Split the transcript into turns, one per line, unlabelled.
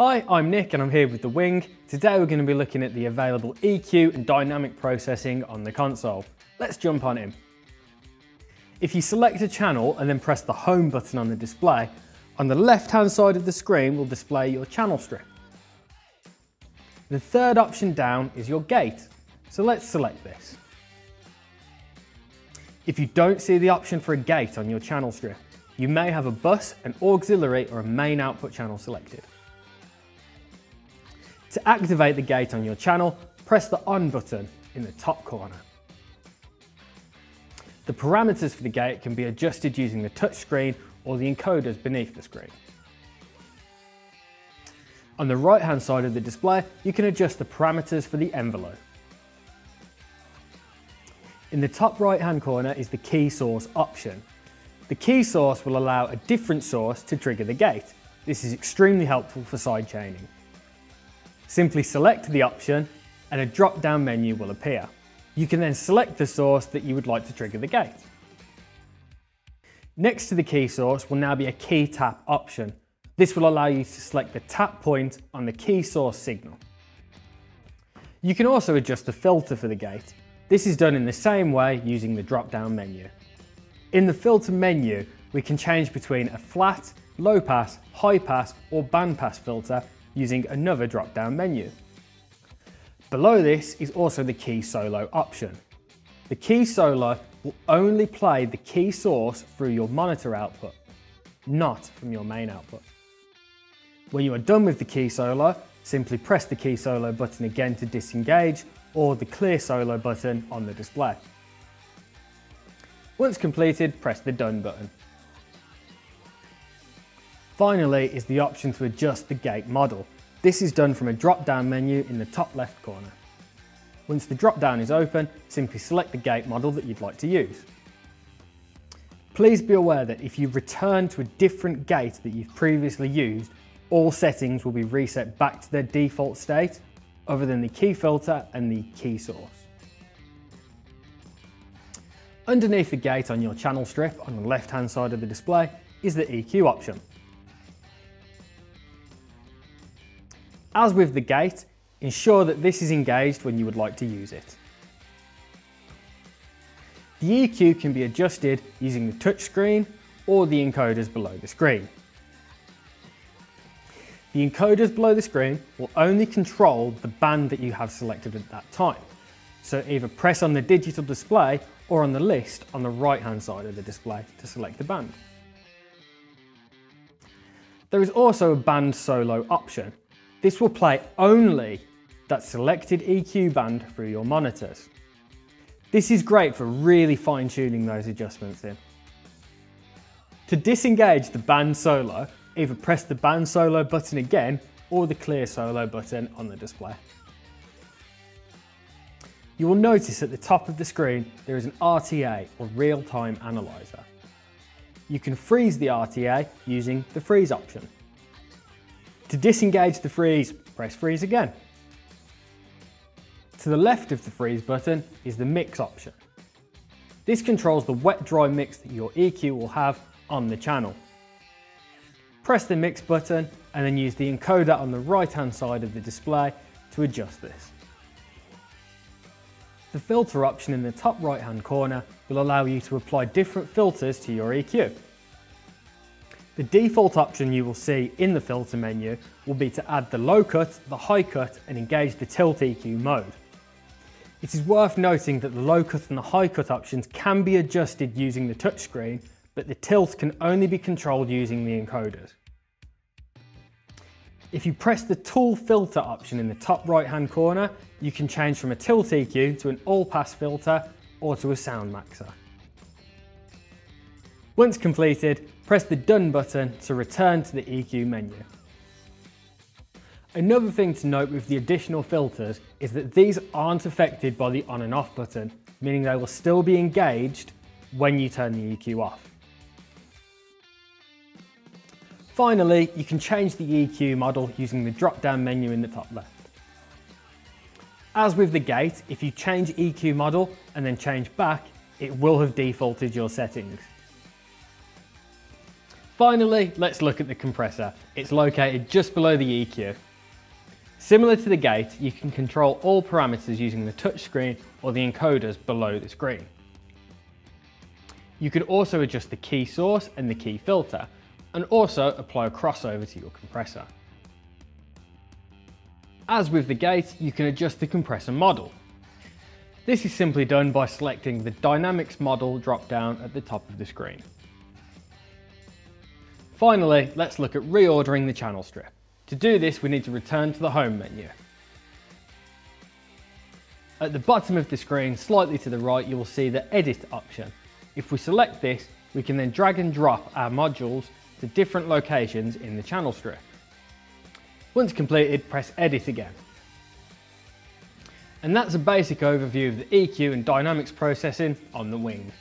Hi, I'm Nick and I'm here with The Wing. Today we're going to be looking at the available EQ and dynamic processing on the console. Let's jump on in. If you select a channel and then press the home button on the display, on the left hand side of the screen will display your channel strip. The third option down is your gate, so let's select this. If you don't see the option for a gate on your channel strip, you may have a bus, an auxiliary or a main output channel selected. To activate the gate on your channel, press the on button in the top corner. The parameters for the gate can be adjusted using the touchscreen or the encoders beneath the screen. On the right hand side of the display, you can adjust the parameters for the envelope. In the top right hand corner is the key source option. The key source will allow a different source to trigger the gate. This is extremely helpful for sidechaining. Simply select the option and a drop down menu will appear. You can then select the source that you would like to trigger the gate. Next to the key source will now be a key tap option. This will allow you to select the tap point on the key source signal. You can also adjust the filter for the gate. This is done in the same way using the drop down menu. In the filter menu, we can change between a flat, low pass, high pass or band pass filter using another drop down menu. Below this is also the key solo option. The key solo will only play the key source through your monitor output, not from your main output. When you are done with the key solo, simply press the key solo button again to disengage or the clear solo button on the display. Once completed, press the done button. Finally is the option to adjust the gate model. This is done from a drop-down menu in the top left corner. Once the drop-down is open, simply select the gate model that you'd like to use. Please be aware that if you return to a different gate that you've previously used, all settings will be reset back to their default state, other than the key filter and the key source. Underneath the gate on your channel strip on the left hand side of the display is the EQ option. As with the gate, ensure that this is engaged when you would like to use it. The EQ can be adjusted using the touchscreen or the encoders below the screen. The encoders below the screen will only control the band that you have selected at that time. So either press on the digital display or on the list on the right hand side of the display to select the band. There is also a band solo option, this will play only that selected EQ band through your monitors. This is great for really fine tuning those adjustments in. To disengage the band solo, either press the band solo button again or the clear solo button on the display. You will notice at the top of the screen there is an RTA or real-time analyzer. You can freeze the RTA using the freeze option. To disengage the freeze, press freeze again. To the left of the freeze button is the mix option. This controls the wet-dry mix that your EQ will have on the channel. Press the mix button and then use the encoder on the right hand side of the display to adjust this. The filter option in the top right hand corner will allow you to apply different filters to your EQ. The default option you will see in the filter menu will be to add the low cut, the high cut and engage the tilt EQ mode. It is worth noting that the low cut and the high cut options can be adjusted using the touchscreen, but the tilt can only be controlled using the encoders. If you press the tool filter option in the top right hand corner, you can change from a tilt EQ to an all pass filter or to a sound maxer. Once completed, press the Done button to return to the EQ menu. Another thing to note with the additional filters is that these aren't affected by the on and off button, meaning they will still be engaged when you turn the EQ off. Finally, you can change the EQ model using the drop-down menu in the top left. As with the gate, if you change EQ model and then change back, it will have defaulted your settings. Finally, let's look at the compressor. It's located just below the EQ. Similar to the gate, you can control all parameters using the touchscreen or the encoders below the screen. You can also adjust the key source and the key filter, and also apply a crossover to your compressor. As with the gate, you can adjust the compressor model. This is simply done by selecting the Dynamics model drop-down at the top of the screen. Finally, let's look at reordering the channel strip. To do this, we need to return to the Home menu. At the bottom of the screen, slightly to the right, you will see the Edit option. If we select this, we can then drag and drop our modules to different locations in the channel strip. Once completed, press Edit again. And that's a basic overview of the EQ and dynamics processing on the Wing.